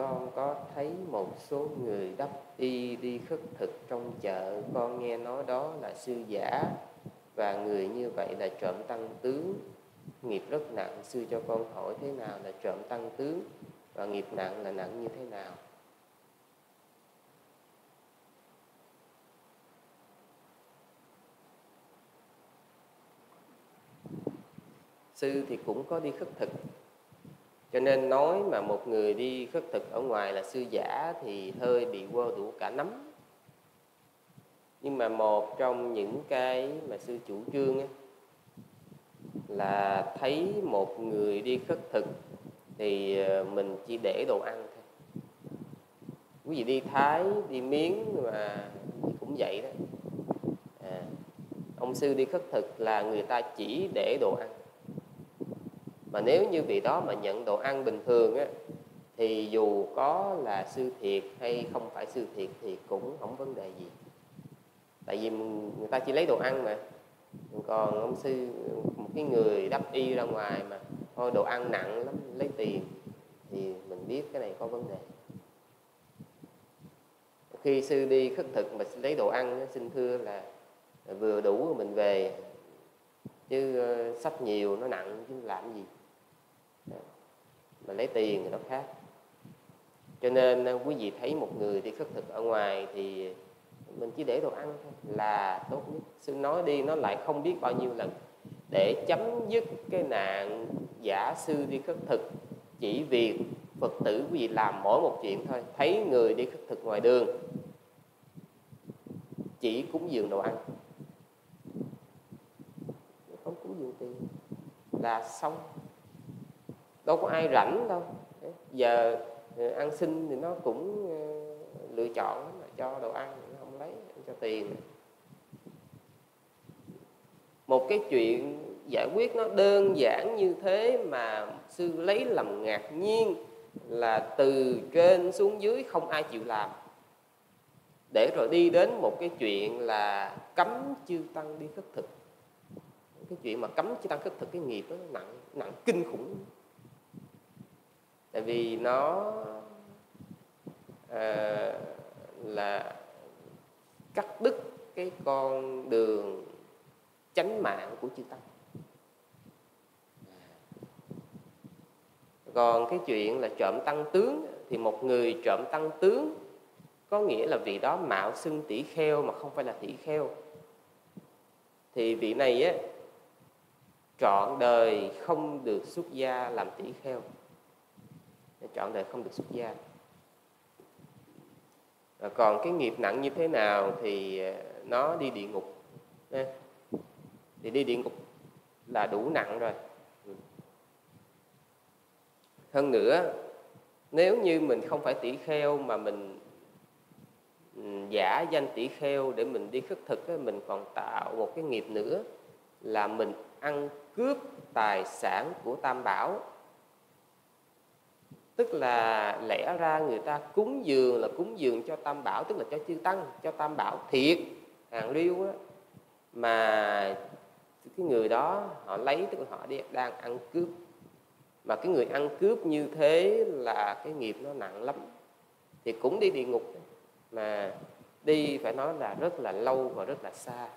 con có thấy một số người đắp y đi khất thực trong chợ? Con nghe nói đó là sư giả và người như vậy là trộm tăng tướng. Nghiệp rất nặng. Sư cho con hỏi thế nào là trộm tăng tướng và nghiệp nặng là nặng như thế nào? Sư thì cũng có đi khất thực cho nên nói mà một người đi khất thực ở ngoài là sư giả thì hơi bị quơ đủ cả nắm. Nhưng mà một trong những cái mà sư chủ trương ấy, là thấy một người đi khất thực thì ờ, mình chỉ để đồ ăn thôi. Quý vị đi thái đi miếng mà cũng vậy đó. À, ông sư đi khất thực là người ta chỉ để đồ ăn mà nếu như vị đó mà nhận đồ ăn bình thường á, thì dù có là sư thiệt hay không phải sư thiệt thì cũng không vấn đề gì. Tại vì người ta chỉ lấy đồ ăn mà. Còn ông sư, một cái người đắp y ra ngoài mà, thôi đồ ăn nặng lắm, lấy tiền thì mình biết cái này có vấn đề. Khi sư đi khất thực mà lấy đồ ăn xin thưa là vừa đủ mình về chứ ờ, sách nhiều nó nặng chứ làm gì. Mà lấy tiền thì nó khác. Cho nên ờ, quý vị thấy một người đi khất thực ở ngoài thì mình chỉ để đồ ăn thôi là tốt nhất. Sư nói đi, nó lại không biết bao nhiêu lần. Để chấm dứt cái nạn giả sư đi khất thực, chỉ vì phật tử quý vị làm mỗi một chuyện thôi. Thấy người đi khất thực ngoài đường, chỉ cúng dường đồ ăn không tiền là xong. Đâu có ai rảnh đâu. Giờ ờ, ăn xin thì nó cũng ờ, lựa chọn cho đồ ăn nó không lấy cho tiền. Một cái chuyện giải quyết nó đơn giản như thế mà sư lấy làm ngạc nhiên là từ trên xuống dưới không ai chịu làm. Để rồi đi đến một cái chuyện là cấm chư tăng đi khất thực cái chuyện mà cấm chư tăng khất thực cái nghiệp đó nặng nặng kinh khủng. Tại vì nó à, là cắt đứt cái con đường chánh mạng của chư tăng. Còn cái chuyện là trộm tăng tướng thì một người trộm tăng tướng có nghĩa là vị đó mạo xưng tỷ kheo mà không phải là tỷ kheo. Thì vị này á trọn đời không được xuất gia làm tỷ kheo. Trọn đời không được xuất gia. Còn cái nghiệp nặng như thế nào thì ờ, nó đi địa ngục. Thì đi địa ngục là đủ nặng rồi. Hơn nữa, nếu như mình không phải tỷ kheo mà mình ừ, giả danh tỷ kheo để mình đi khất thực mình còn tạo một cái nghiệp nữa là mình ăn cướp tài sản của tam bảo. Tức là lẽ ra người ta cúng dường là cúng dường cho tam bảo, tức là cho chư tăng, cho tam bảo thiệt. Hàng liêu đó mà cái người đó họ lấy, tức là họ đi đang ăn cướp. Mà cái người ăn cướp như thế là cái nghiệp nó nặng lắm. Thì cũng đi địa ngục, mà đi phải nói là rất là lâu và rất là xa.